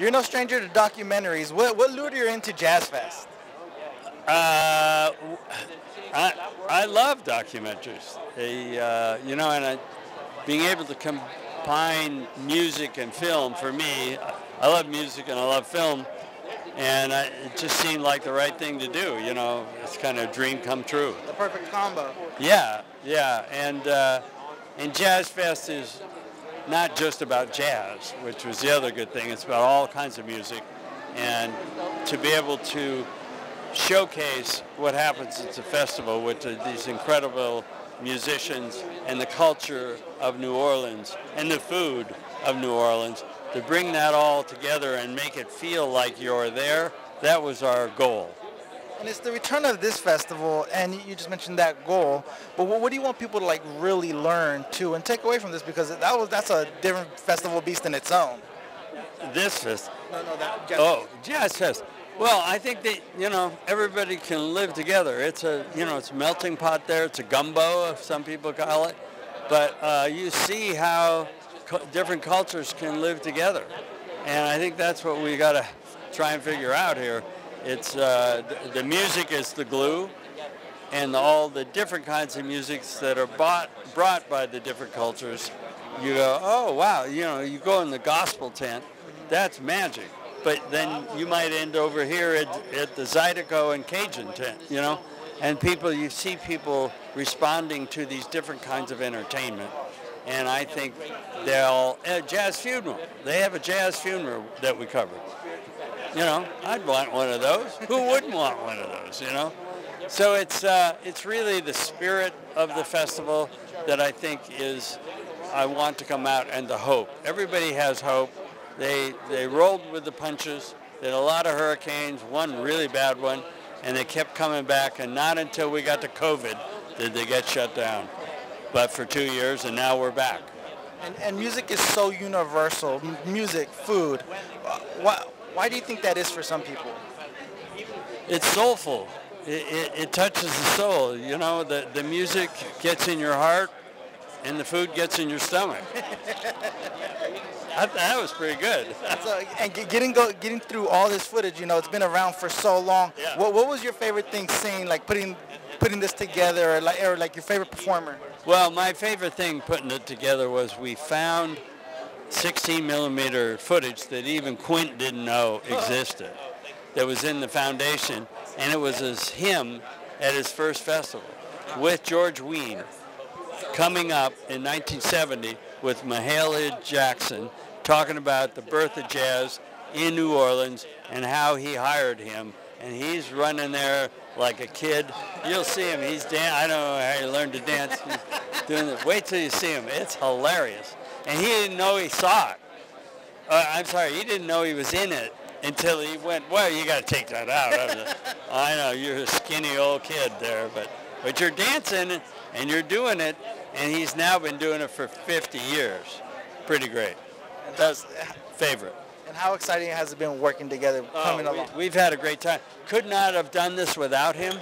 You're no stranger to documentaries. What, what lured you into Jazz Fest? Uh, I, I love documentaries. They, uh, you know, and I, being able to combine music and film for me, I love music and I love film, and I, it just seemed like the right thing to do. You know, it's kind of a dream come true. The perfect combo. Yeah, yeah, and uh, and Jazz Fest is not just about jazz, which was the other good thing. It's about all kinds of music, and to be able to showcase what happens at the festival with these incredible musicians and the culture of New Orleans and the food of New Orleans, to bring that all together and make it feel like you're there, that was our goal. And it's the return of this festival, and you just mentioned that goal. But what, what do you want people to like really learn too and take away from this? Because that was that's a different festival beast in its own. This fest. No, no, that. Jazz Oh, Jazz Fest. Well, I think that you know everybody can live together. It's a you know it's a melting pot there. It's a gumbo, if some people call it. But uh, you see how different cultures can live together, and I think that's what we got to try and figure out here. It's uh, the, music is the glue, and all the different kinds of musics that are bought, brought by the different cultures. You go, oh wow, you know, you go in the gospel tent, that's magic. But then you might end over here at, at the Zydeco and Cajun tent, you know, and people, you see people responding to these different kinds of entertainment. And I think they'll, a jazz funeral, they have a jazz funeral that we cover. You know, I'd want one of those. Who wouldn't want one of those, you know? So it's, uh, it's really the spirit of the festival that I think is, I want to come out and the hope. Everybody has hope. They, they rolled with the punches. Had a lot of hurricanes, one really bad one, and they kept coming back. And not until we got to COVID did they get shut down. But for two years, and now we're back. And, and music is so universal. M- music, food. Uh, Why, do you think that is for some people? It's soulful. It, it, it touches the soul. You know, the, the music gets in your heart, and the food gets in your stomach. that, that was pretty good. So, and getting go, getting through all this footage, you know, it's been around for so long. Yeah. What, what was your favorite thing seeing, like putting putting this together, or like, or like your favorite performer? Well, my favorite thing putting it together was we found 16 millimeter footage that even Quint didn't know existed that was in the foundation, and it was as him at his first festival with George Wein coming up in 1970 with Mahalia Jackson talking about the birth of jazz in New Orleans and how he hired him. And he's running there like a kid. You'll see him. He's dan- I don't know how he learned to dance. He's doing it. Wait till you see him. It's hilarious. And he didn't know he saw it. Uh, I'm sorry, he didn't know he was in it until he went, well, you got to take that out. I, was, I know, you're a skinny old kid there, but, but you're dancing and you're doing it, and he's now been doing it for 50 years. Pretty great. That's favorite. And how exciting has it been working together, coming Oh, along? we, have had a great time. Could not have done this without him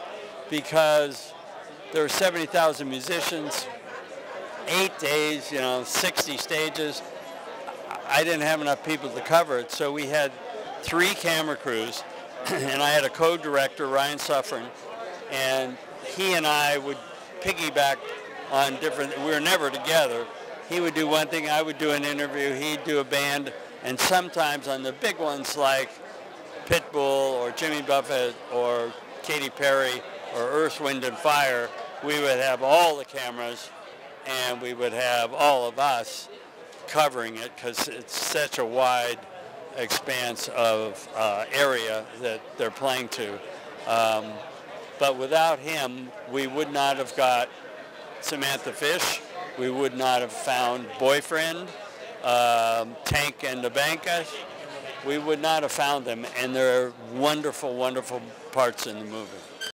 because there were 70,000 musicians, eight days, you know, 60 stages. I didn't have enough people to cover it, so we had three camera crews, and I had a co-director, Ryan Suffern, and he and I would piggyback on different, we were never together. He would do one thing, I would do an interview, he'd do a band, and sometimes on the big ones like Pitbull or Jimmy Buffett or Katy Perry or Earth, Wind and Fire, we would have all the cameras and we would have all of us covering it because it's such a wide expanse of uh, area that they're playing to. Um, but without him, we would not have got Samantha Fish. We would not have found Boyfriend, um, Tank and the Bangas. We would not have found them, and they're wonderful, wonderful parts in the movie.